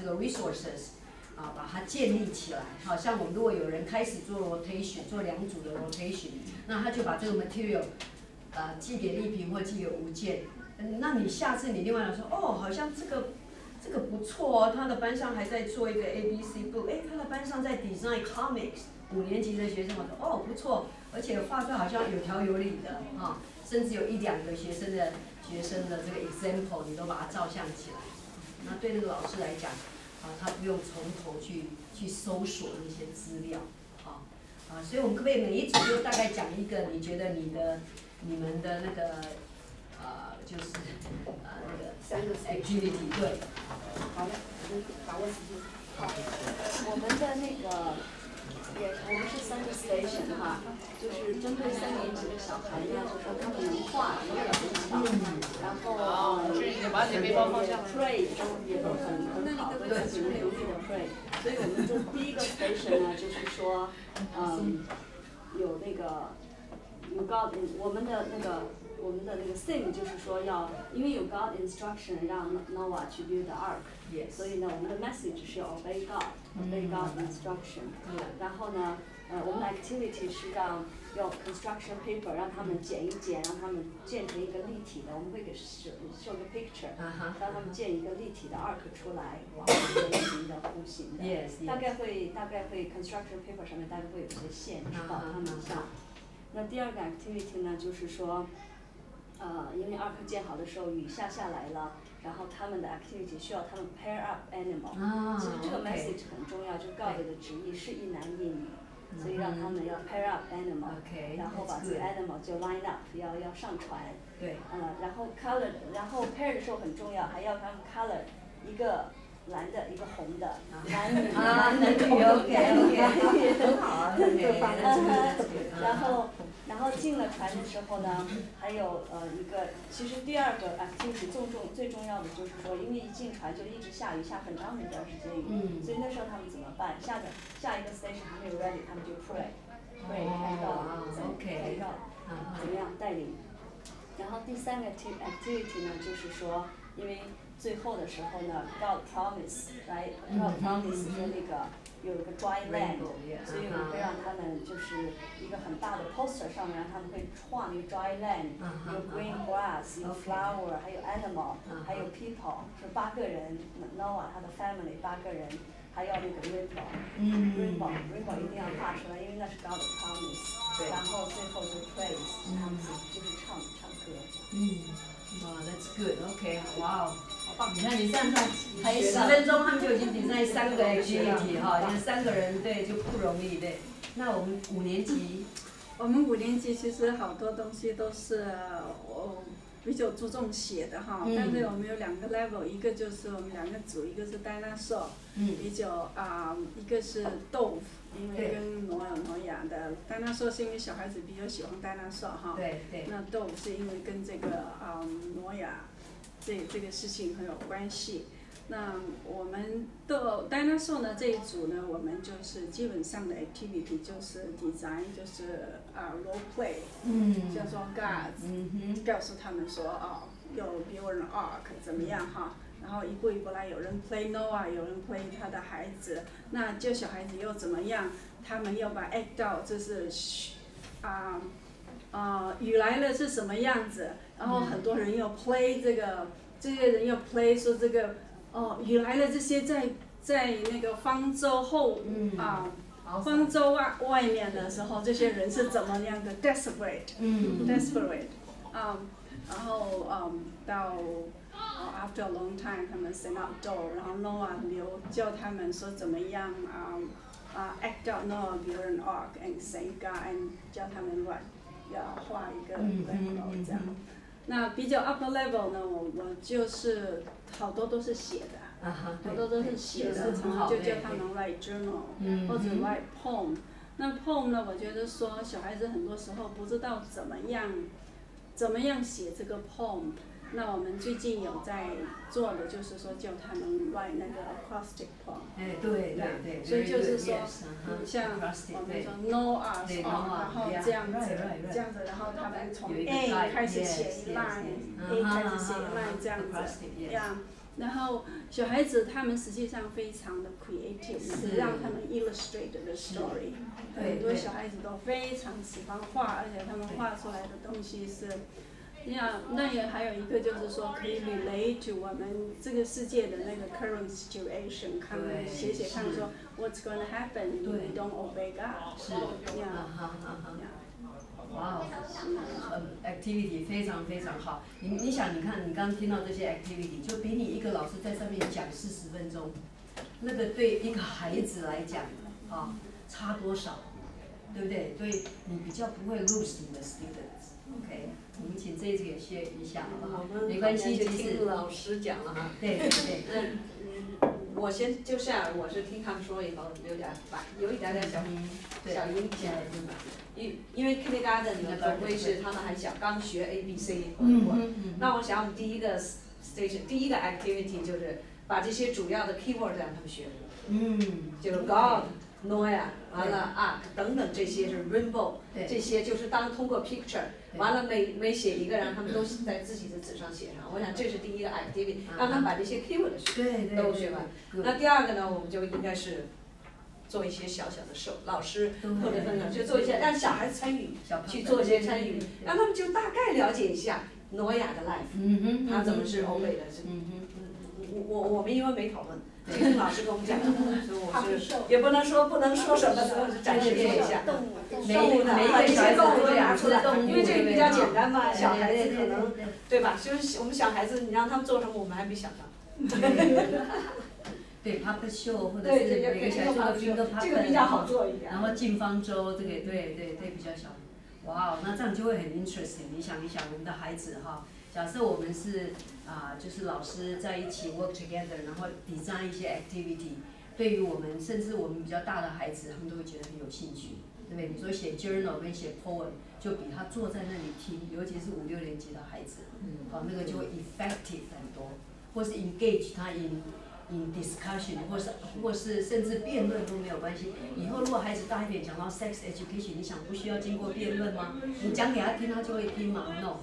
这个 resources 啊，把它建立起来。好像我们如果有人开始做 rotation，做两组的 rotation，那他就把这个 material 呃寄给丽萍或寄给吴健。那你下次你另外来说，哦，好像这个这个不错哦，他的班上还在做一个 A B C book，哎，他的班上在 design comics，五年级的学生我说，哦，不错，而且画出好像有条有理的啊，甚至有一两个学生的学生的这个 example，你都把它照相起来。那对那个老师来讲，啊，他不用从头去去搜索那些资料，啊，啊，所以我们可不可以每一组就大概讲一个你觉得你的你们的那个。呃就是呃 那个三个 activity 对，好的，我们把握时间。好，我们的那个也我们是三个 station 哈，就是针对三年级的小孩呢，就说他们能画，能表现到，然后呃，pray 也都很很好，对很流利的 pray。所以我们这第一个 station 呢，就是说，嗯，有那个有高我们的那个。我们的那个 thing 就是说要，因为有 God instruction 让 Noah 去 build the ark，所以呢，我们的 message 是要 obey God，obey God instruction。然后呢，呃，我们的 activity 是让用 construction paper 让他们剪一剪，让他们建成一个立体的，我们会给 show show 个 picture，让他们建一个立体的 ark 出来，圆形的、弧形的，大概会大概会 construction paper 上面大概会有一些线，指导他们一下。那第二个 activity 呢，就是说。呃，因为二课建好的时候雨下下来了，然后他们的 activity 需要他们 pair up animal。其实这个 message 很重要，就告诉的旨意是一男一女，所以让他们要 pair up animal，然后把这个 animal 就 line up，要要上传。对。嗯，然后 color，然后 pair 的时候很重要，还要他们 color 一个。蓝的，一个红的，男 女男女 OK OK，很好，然后，然后进了船的时候呢，还有呃一个，其实第二个啊，就是重重最重要的就是说，因为一进船就一直下雨，下很长很长时间雨，所以那时候他们怎么办？下的下一个 station 还没有 ready，他们就 pray，pray 开到，开到，怎么样带领？然后第三个 activity 呢，就是说，因为。最后的时候呢，God promise，来，God promise 说那个有一个 dry land，所以我们会让他们就是一个很大的 poster 上面，让他们会创一个 dry land，有 green grass，有 flower，还有 animal，还有 people，是八个人，Noah 他的 family 八个人，还要那个 rainbow，rainbow，rainbow 一定要画出来，因为那是 God 的 promise，然后最后就 praise，他们就是唱唱歌。嗯，哇，That's good，OK，Wow。你看，你这样看，才十分钟，他们就已经比赛三个 activity 哈，你看三个人对就不容易对。那我们五年级，我们五年级其实好多东西都是我比较注重写的哈，但是我们有两个 level，一个就是我们两个组，一个是 dinosaur，比较啊，一个是 dove，因为跟挪亚挪亚的。dinosaur 是因为小孩子比较喜欢 dinosaur 哈，那 dove 是因为跟这个啊挪亚。这这个事情很有关系。那我们的 dinosaur 呢这一组呢，我们就是基本上的 activity 就是 design，就是啊 role play，叫做 guards，告诉他们说哦，有 build an ark 怎么样哈，然后一步一步来，有人 play Noah，有人 play 他的孩子，那救小孩子又怎么样？他们要把 act 到，就是啊。啊，雨来了是什么样子？然后很多人要 play 这个，这些人要 play 说这个，哦，雨来了这些在在那个方舟后啊，方舟外外面的时候，这些人是怎么样的 desperate，desperate，啊，然后嗯到 after a long time 他们 send out door，然后 Noah 留教他们说怎么样啊啊 act out Noah build an ark and save God and 教他们 what。要画一个 level 这样，那比较 upper level 呢，我我就是好多都是写的，好多都是写的，然后就叫他们 write journal 或者 write poem。那 poem 呢，我觉得说小孩子很多时候不知道怎么样，怎么样写这个 poem。那我们最近有在做的，就是说叫他们 write 那个 acoustic poem。哎，对对对。所以就是说，像我们说 no us，然后这样子，这样子，然后他们从 A 开始写一 line，A 开始写一 line 这样子，这样。然后小孩子他们实际上非常的 creative，让他们 illustrate the story。很多小孩子都非常喜欢画，而且他们画出来的东西是，你想，那也还有一个就是说可以 relate to 我们这个世界的那个 current situation，看写写看说 what's going to happen if we don't obey God。是，呀，哈哈哈。哇哦，activity 非常非常好。你你想，你看，你刚听到这些 activity，就比你一个老师在上面讲四十分钟，那个对一个孩子来讲，啊，差多少？对不对？所以你比较不会 lose 你的 students。OK，我们请这一也歇一下，好不好？没关系，就听老师讲了哈。对对对。嗯嗯，我先就是啊我是听他们说以后有点反，有一点点小小影响，对吧？因因为 kindergarten 呢，总归是他们还小，刚学 A B C 或者或。那我想我们第一个 station，第一个 activity 就是把这些主要的 keyword 让他们学。嗯。就是 God。Noah，完了 Ark 等等这些是 Rainbow，这些就是当通过 picture，完了每每写一个，让他们都在自己的纸上写上。我想这是第一个 activity，让他们把这些 keyword 学都学完。那第二个呢，我们就应该是做一些小小的手，老师或者分享，就做一些让小孩子参与，去做一些参与，让他们就大概了解一下挪亚的 life，他怎么是欧美的。我我我们因为没讨论。听老师跟我们讲，所以我是也不能说不能说什么，展示一下动物的，把一些动物都拿出来，因为这个比较简单嘛，小孩子可能对吧？就是我们小孩子，你让他们做什么，我们还没想到。对，puppet show 或者是每个小做的 finger puppet，然后进方舟，这个对对对比较小。哇哦，那这样就会很 interesting。你想一想，我们的孩子哈。假设我们是啊，就是老师在一起 work together，然后 design 一些 activity，对于我们甚至我们比较大的孩子，他们都会觉得很有兴趣，对不对？你说写 journal 跟写 poem，就比他坐在那里听，尤其是五六年级的孩子，好，那个就会 effective 很多，或是 engage 他 in in discussion，或是或是甚至辩论都没有关系。以后如果孩子大一点，讲到 sex education，你想不需要经过辩论吗？你讲给他听，他就会听嘛？No。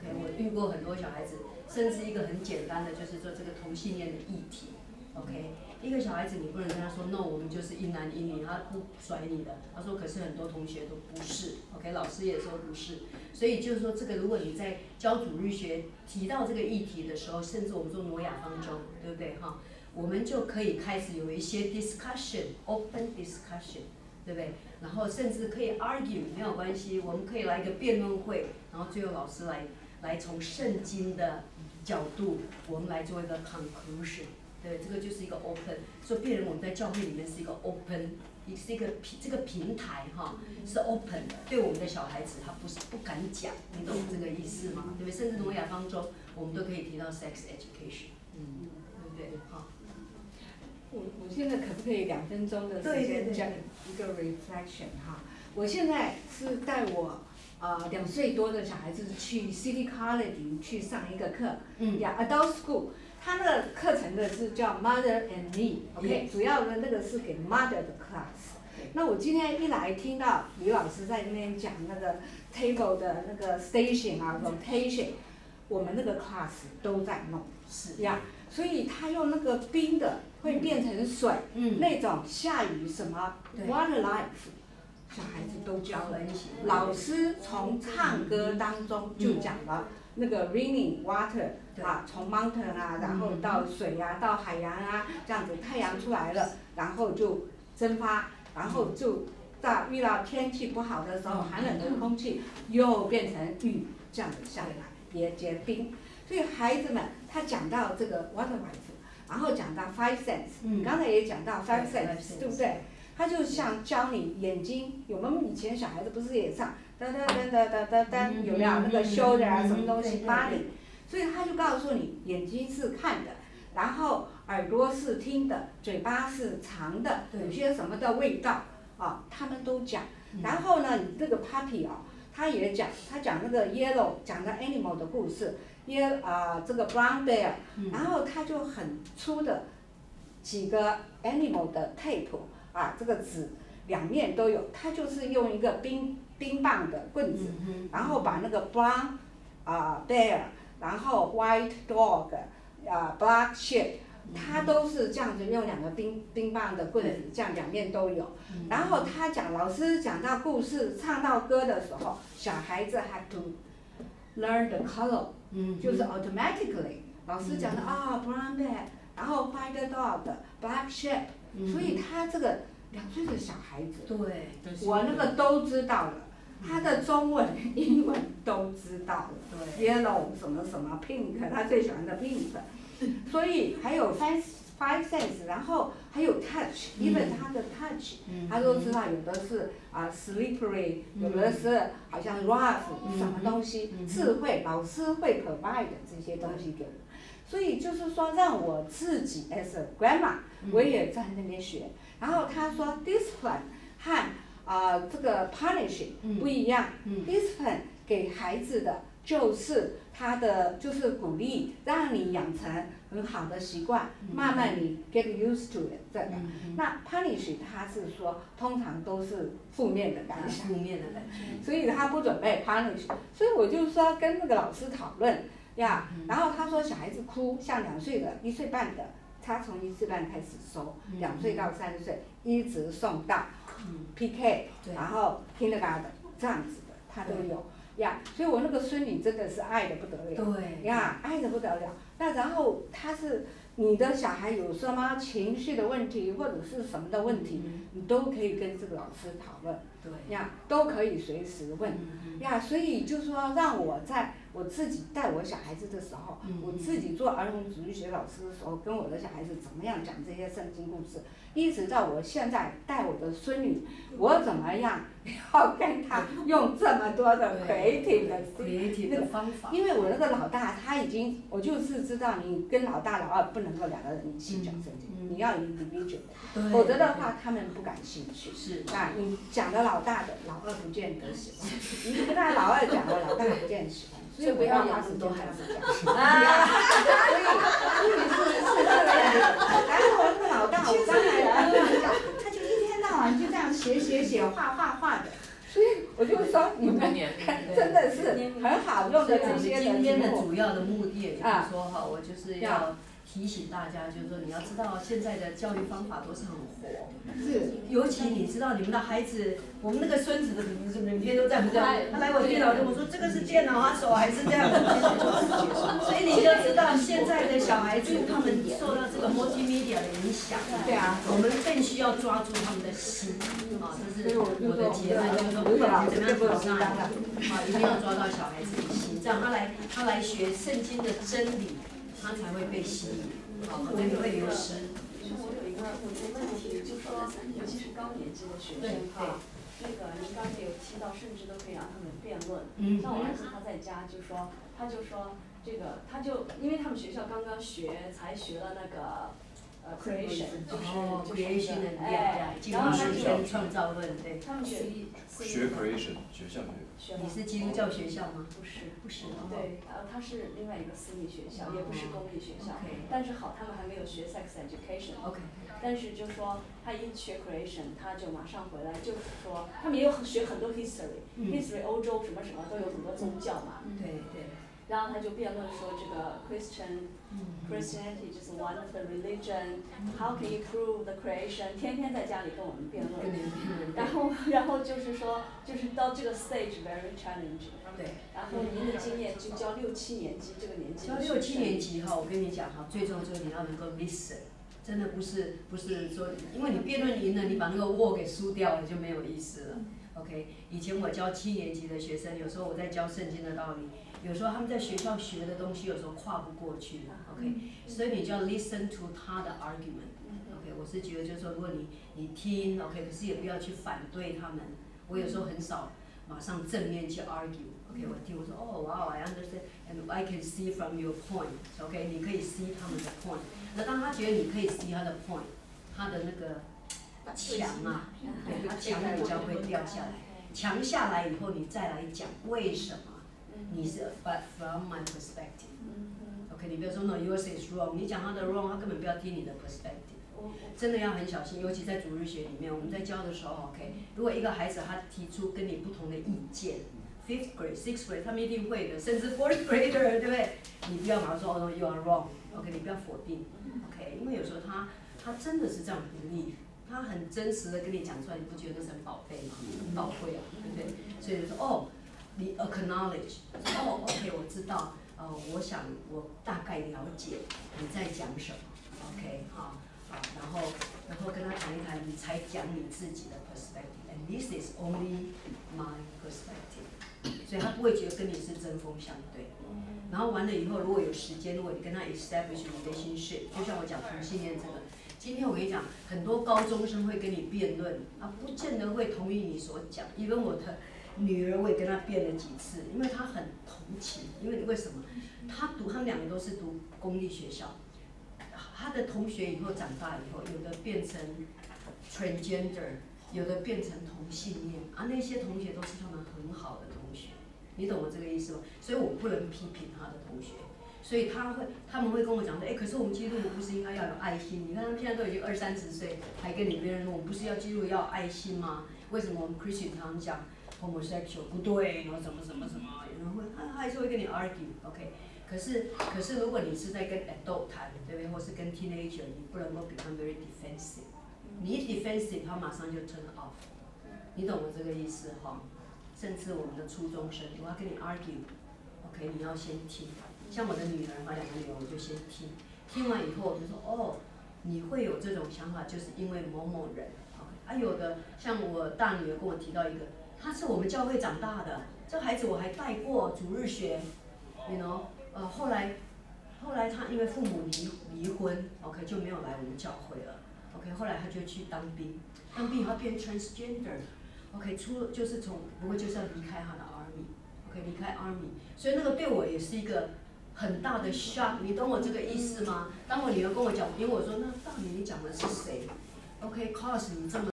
OK，我遇过很多小孩子，甚至一个很简单的，就是说这个同性恋的议题。OK，一个小孩子你不能跟他说 No，我们就是一男一女，他不甩你的。他说可是很多同学都不是。OK，老师也说不是。所以就是说这个，如果你在教主日学提到这个议题的时候，甚至我们说挪亚方舟，对不对哈？我们就可以开始有一些 discussion，open discussion，对不对？然后甚至可以 argue，没有关系，我们可以来一个辩论会，然后最后老师来。来从圣经的角度，我们来做一个 conclusion，对，这个就是一个 open，所以，别人我们在教会里面是一个 open，也是一个平这个平台哈，是 open 的，对我们的小孩子他不是不敢讲，你懂这个意思吗？对不对？甚至挪亚方舟，我们都可以提到 sex education，嗯，对不对？好，我我现在可不可以两分钟的时间讲一个 reflection 哈？我现在是带我。呃，两岁多的小孩子去 City College 去上一个课，嗯呀、yeah, Adult School，他那个课程的是叫 Mother and Me，OK，主要的那个是给 Mother 的 class。那我今天一来听到李老师在那边讲那个 table 的那个 station 啊，rotation，我们那个 class 都在弄，是呀，所以他用那个冰的会变成水，嗯那种下雨什么 water life。小孩子都教了，老师从唱歌当中就讲了那个 raining water 啊，从 mountain 啊，然后到水呀，到海洋啊，这样子太阳出来了，然后就蒸发，然后就到遇到天气不好的时候，寒冷的空气又变成雨，这样子下来也结冰。所以孩子们他讲到这个 water life，然后讲到 five sense，你刚才也讲到 five sense，对不对？他就像教你眼睛，我们以前小孩子不是也唱噔噔噔噔噔噔噔，有没有那个 shoulder 啊什么东西 body？所以他就告诉你，眼睛是看的，然后耳朵是听的，嘴巴是尝的，有些什么的味道啊，他们都讲。然后呢，你这个 puppy 啊，他也讲，他讲那个 yellow 讲的 animal 的故事，yellow 啊这个 brown bear，然后他就很粗的几个 animal 的 tape。啊，这个纸两面都有，他就是用一个冰冰棒的棍子，然后把那个 brown 啊 bear，然后 white dog，啊，block shape，他都是这样子用两个冰冰棒的棍子，这样两面都有。然后他讲老师讲到故事、唱到歌的时候，小孩子 have to learn the color，就是 automatically。老师讲的啊，brown bear，然后 white dog，black sheep，所以他这个两岁的小孩子，对，我那个都知道了。他的中文、英文都知道了，yellow 什么什么 pink，他最喜欢的 pink，所以还有 five five sense，然后还有 touch，even 他的 touch，他都知道有的是啊 slippery，有的是好像 rough 什么东西，智慧老师会 provide 这些东西给我，所以就是说让我自己 as a grandma，我也在那边学，然后他说 discipline 和啊，这个 punishing 不一样，discipline 给孩子的就是他的就是鼓励，让你养成很好的习惯，慢慢你 get used to it 这个。那 punish 他是说通常都是负面的感想，负面的感觉，所以他不准备 punish。所以我就说跟那个老师讨论呀，然后他说小孩子哭，像两岁的、一岁半的，他从一岁半开始收，两岁到三岁一直送到。P.K. 然后 Kindergarten 这样子的，他都有呀，所以我那个孙女真的是爱的不得了，呀，爱的不得了。那然后他是你的小孩有什么情绪的问题或者是什么的问题，你都可以跟这个老师讨论，呀，都可以随时问，呀，所以就说让我在。我自己带我小孩子的时候，我自己做儿童主义学老师的时候，跟我的小孩子怎么样讲这些圣经故事，一直到我现在带我的孙女，我怎么样 要跟他用这么多的 creative 的方法，因为我那个老大他已经，我就是知道你跟老大老二不能够两个人一起讲圣经，你要 individual，否则的话他们不感兴趣。是啊，你讲的老大的，老二不见得喜欢；你跟他老二讲的，老大不见得喜欢。就不要养 这么多孩子讲，啊，所以，所以是是这个样子。然后我那个老大，我刚来的，他就一天到晚就这样写写写、画画画的，所以我就说你们真的是很好用的这些的今天的主要的目的就是说哈，我就是要。提醒大家，就是说你要知道现在的教育方法都是很活，是，尤其你知道你们的孩子，我们那个孙子的，是每天都在不在？他来我电脑跟我说，这个是电脑啊，手还是这样。所以你就知道现在的小孩子，他们受到这个 multimedia 的影响。对啊。我们更需要抓住他们的心，啊，这是我的结论，就是说不管怎么样考上，啊，一定要抓到小孩子的心，这样他来他来学圣经的真理。他才会被吸引，好，才不会流失。我有一个有一个问题，就说尤其是高年级的学生哈，那个您刚才有提到，甚至都可以让他们辩论。像我儿子他在家就说，他就说这个，他就因为他们学校刚刚学，才学了那个。Creation 就是就是哎，然后他学创造论，对。他们学学 creation 学校学。你是基督教学校吗？不是，不是。对，呃，他是另外一个私立学校，也不是公立学校。但是好，他们还没有学 sex education。OK。但是就说他一学 creation，他就马上回来，就是说他们也有学很多 history，history 欧洲什么什么都有很多宗教嘛。对对。然后他就辩论说这个 Christian Christianity 就是 one of the religion，how can you prove the creation？天天在家里跟我们辩论，然后然后就是说就是到这个 stage very challenging。对。然后您的经验就教六七年级这个年纪。教六七年级哈，我跟你讲哈，最重要就是你要能够 listen，真的不是不是说，因为你辩论赢了，你把那个 war 给输掉了就没有意思了。OK，以前我教七年级的学生，有时候我在教圣经的道理。有时候他们在学校学的东西，有时候跨不过去，OK，所以你就要 listen to 他的 argument，OK，我是觉得就是说，如果你你听，OK，可是也不要去反对他们。我有时候很少马上正面去 argue，OK，我听我说，哦，哇，I understand，and I can see from your point，OK，你可以 see 他们的 point。那当他觉得你可以 see 他的 point，他的那个墙啊，对，他墙比较会掉下来。墙下来以后，你再来讲为什么。你是，but from my perspective，OK，你不要说 no yours is wrong，你讲他的 wrong，他根本不要听你的 perspective，真的要很小心，尤其在主日学里面，我们在教的时候，OK，如果一个孩子他提出跟你不同的意见，fifth grade，sixth grade，他们一定会的，甚至 fourth grader，对不对？你不要马上说 oh no you are wrong。OK，你不要否定，OK，因为有时候他他真的是这样 believe，他很真实的跟你讲出来，你不觉得那是很宝贝吗？很宝贵啊，对不对？所以就说哦，你 acknowledge，哦，OK，我知道，呃，我想我大概了解你在讲什么，OK，好，好，然后然后跟他谈一谈，你才讲你自己的 perspective，and this is only my perspective。所以他不会觉得跟你是针锋相对。然后完了以后，如果有时间，如果你跟他 establish relationship，就像我讲同性恋这个，今天我跟你讲，很多高中生会跟你辩论，啊，不见得会同意你所讲。因为我的女儿我也跟她辩了几次，因为她很同情，因为为什么？她读，他们两个都是读公立学校，她的同学以后长大以后，有的变成 transgender，有的变成同性恋，啊，那些同学都是他们很好的同学。你懂我这个意思吗？所以我不能批评他的同学，所以他会他们会跟我讲说，哎，可是我们基督徒不是应该要有爱心？你看他们现在都已经二三十岁，还跟你别人说，我们不是要基督要爱心吗？为什么我们 Christian 常常讲 homosexual 不对，然后怎么怎么怎么，有人会他他还是会跟你 argue，OK？可是可是如果你是在跟 adult 谈，对不对？或是跟 teenager，你不能够 become very defensive，你一 defensive，他马上就 turn off，你懂我这个意思哈？甚至我们的初中生，我要跟你 argue，OK，你要先听。像我的女儿和两个女儿，我就先听。听完以后，我就说，哦，你会有这种想法，就是因为某某人。啊，有的像我大女儿跟我提到一个，她是我们教会长大的，这孩子我还带过主日学，you know，呃，后来，后来他因为父母离离婚，OK，就没有来我们教会了，OK，后来他就去当兵，当兵以后变 transgender。OK，出就是从不过就是要离开他的 army，OK，离开 army，所以那个对我也是一个很大的 shock，你懂我这个意思吗？当我女儿跟我讲，因为我说那到底你讲的是谁？OK，cause 你这么。